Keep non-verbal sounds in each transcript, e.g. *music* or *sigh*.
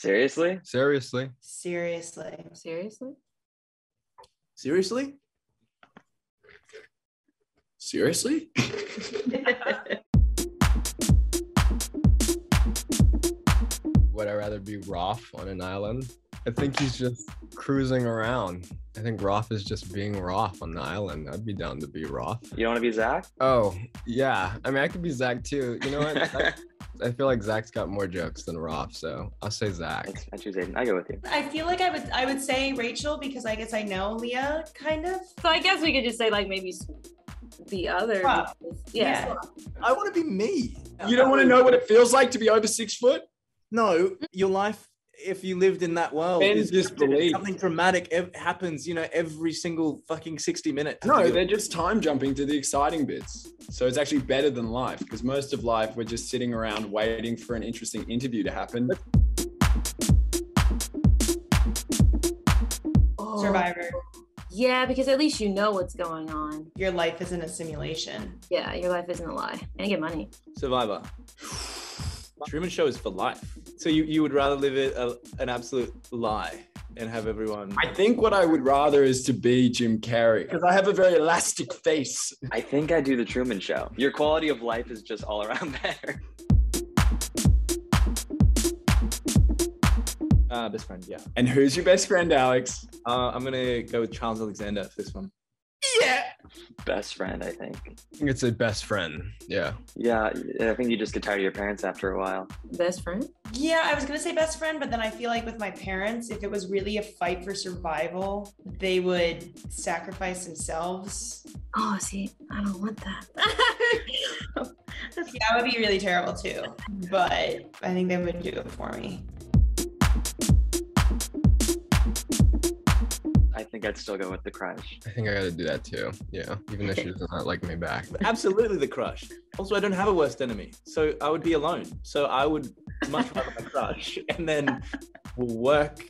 Seriously? Seriously. Seriously. Seriously? Seriously? Seriously? *laughs* Would I rather be Roth on an island? I think he's just cruising around. I think Roth is just being Roth on the island. I'd be down to be Roth. You don't want to be Zach? Oh, yeah. I mean, I could be Zach too. You know what? *laughs* Zach- I feel like Zach's got more jokes than Roth, so I'll say Zach. I choose Aidan. I go with you. I feel like I would I would say Rachel because I guess I know Leah kind of. So I guess we could just say like maybe the other. Swap. Yeah. Yeah. I want to be me. You don't want to know what it feels like to be over six foot? No, your life, if you lived in that world, Ben is disbelief. something dramatic ev- happens, you know, every single fucking 60 minutes. No, they're just time jumping to the exciting bits. So it's actually better than life because most of life we're just sitting around waiting for an interesting interview to happen. Oh, Survivor. Yeah, because at least you know what's going on. Your life isn't a simulation. Yeah, your life isn't a lie. And you get money. Survivor. *sighs* *sighs* *sighs* Truman Show is for life. So you, you would rather live it a, an absolute lie and have everyone. I think what I would rather is to be Jim Carrey because I have a very elastic face. I think I do the Truman Show. Your quality of life is just all around *laughs* better. Uh, best friend, yeah. And who's your best friend, Alex? Uh, I'm gonna go with Charles Alexander for this one. Yeah. Best friend, I think. I think it's a best friend. Yeah. Yeah, I think you just get tired of your parents after a while. Best friend? Yeah, I was gonna say best friend, but then I feel like with my parents, if it was really a fight for survival, they would sacrifice themselves. Oh, see, I don't want that. *laughs* *laughs* That would be really terrible too. But I think they would do it for me. Think I'd still go with the crush. I think I gotta do that too. Yeah. Even though she does not like me back. *laughs* Absolutely the crush. Also, I don't have a worst enemy, so I would be alone. So I would much rather my crush, *laughs* and then we'll work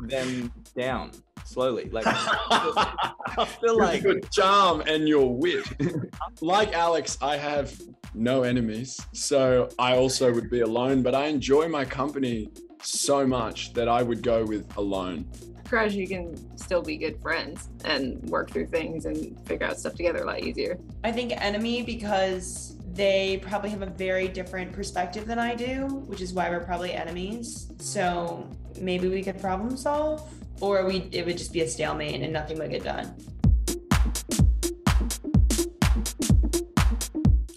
them down slowly. Like I feel like your charm and your wit. *laughs* like Alex, I have no enemies, so I also would be alone. But I enjoy my company so much that I would go with alone. Crush, you can still be good friends and work through things and figure out stuff together a lot easier. I think enemy because they probably have a very different perspective than I do, which is why we're probably enemies. So maybe we could problem solve, or we it would just be a stalemate and nothing would get done.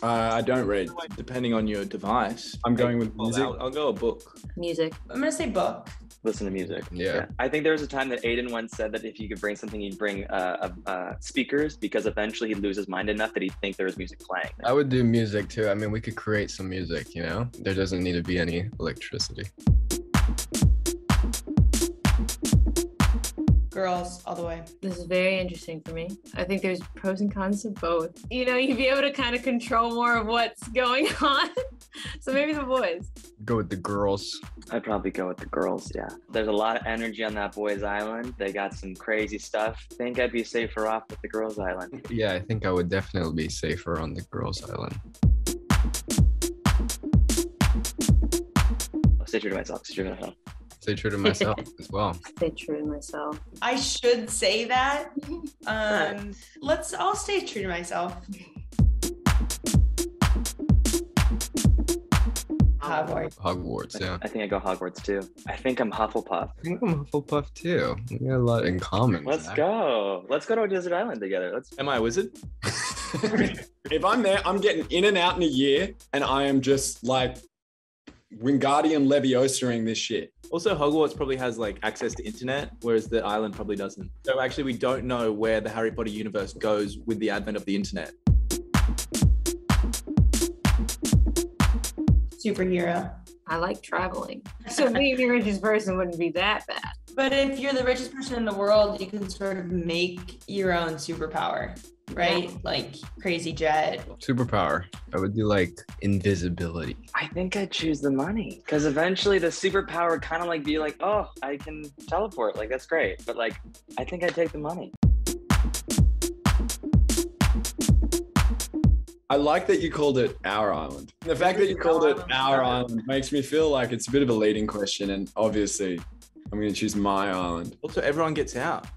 Uh, I don't read. depending on your device. I'm going with music. I'll, I'll go a book. Music. I'm gonna say book. Listen to music. Yeah. I think there was a time that Aidan once said that if you could bring something, he'd bring uh, uh, uh, speakers because eventually he'd lose his mind enough that he'd think there was music playing. I would do music too. I mean, we could create some music, you know? There doesn't need to be any electricity. Girls all the way. This is very interesting for me. I think there's pros and cons to both. You know, you'd be able to kind of control more of what's *laughs* going on. so maybe the boys. Go with the girls. I'd probably go with the girls. Yeah. There's a lot of energy on that boys' island. They got some crazy stuff. think I'd be safer off with the girls' island. Yeah, I think I would definitely be safer on the girls' island. I'll stay true to myself. Stay true to myself. Stay true to *laughs* myself as well. Stay true to myself. I should say that. *laughs* Um, let's. I'll stay true to myself. Hogwarts. Hogwarts, yeah. I think I go Hogwarts too. I think I'm Hufflepuff. I think I'm Hufflepuff too. We got a lot in common. Let's Zach. go. Let's go to a desert island together. Let's. Am I a wizard? *laughs* if I'm there, I'm getting in and out in a year, and I am just like Wingardium Leviosaing this shit. Also, Hogwarts probably has like access to internet, whereas the island probably doesn't. So actually, we don't know where the Harry Potter universe goes with the advent of the internet. Superhero. I like traveling. So being the richest person wouldn't be that bad. But if you're the richest person in the world, you can sort of make your own superpower, right? Like crazy jet. Superpower. I would do like invisibility. I think I'd choose the money because eventually the superpower would kind of like be like, oh, I can teleport. Like that's great. But like, I think I'd take the money. I like that you called it our island. The fact that you called it our island makes me feel like it's a bit of a leading question, and obviously, I'm going to choose my island. Also, everyone gets out.